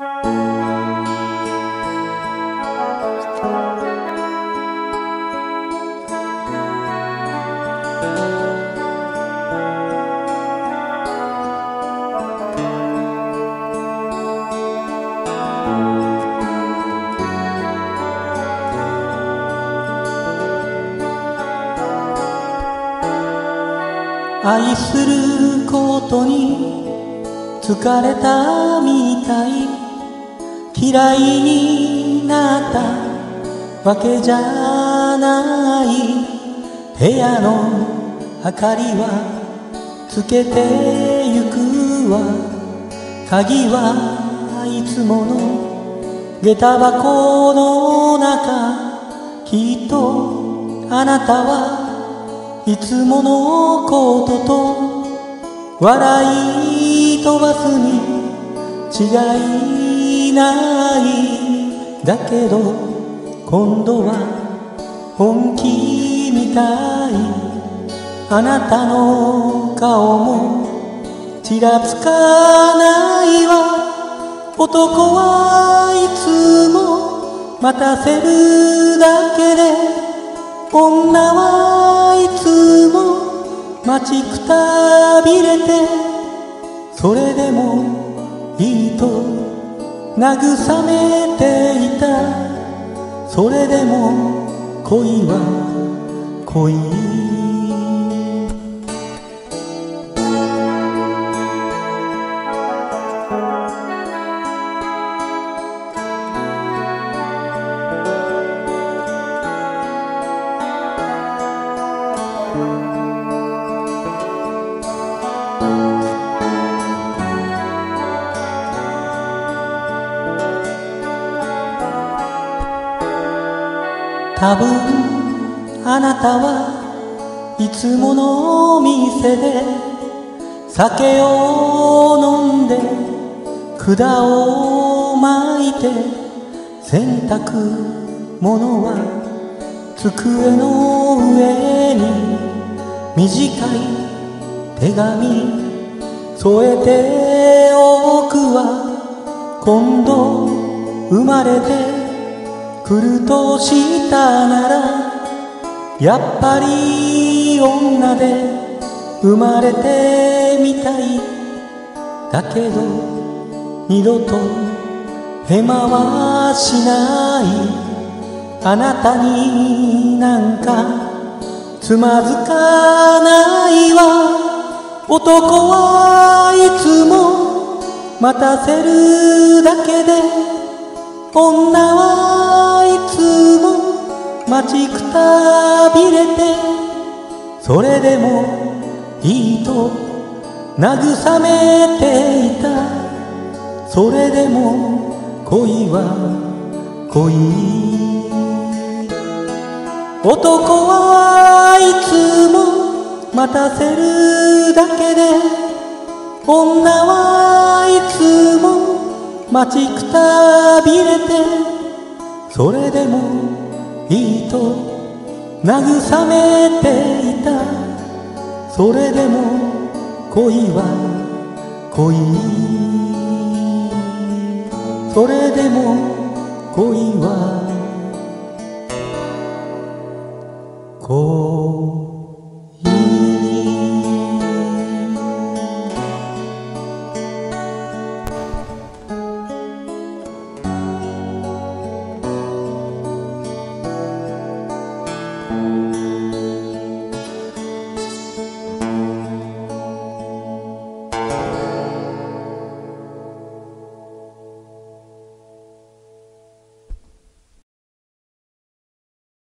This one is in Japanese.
愛することに疲れたみたい。嫌いになったわけじゃない部屋の明かりはつけてゆくわ鍵はいつもの下駄箱の中きっとあなたはいつものことと笑い飛ばすに違いない。だけど今度は本気みたい。あなたの顔もちらつかないわ。男はいつも待たせるだけで。女はいつも待ちくたびれて。それでもいいと慰めていた。それでも恋は恋多分あなたはいつものお店で酒を飲んで管を巻いて洗濯物は机の上に短い手紙添えておくわ今度生まれて来るとしたならやっぱり女で生まれてみたい。だけど二度とヘマはしない。あなたになんかつまずかないわ。男はいつも待たせるだけで女は待ちくたびれてそれでもいいと慰めていた。それでも恋は恋。男はいつも待たせるだけで女はいつも待ちくたびれてそれでもいいと慰めていた。それでも恋は恋。それでも恋は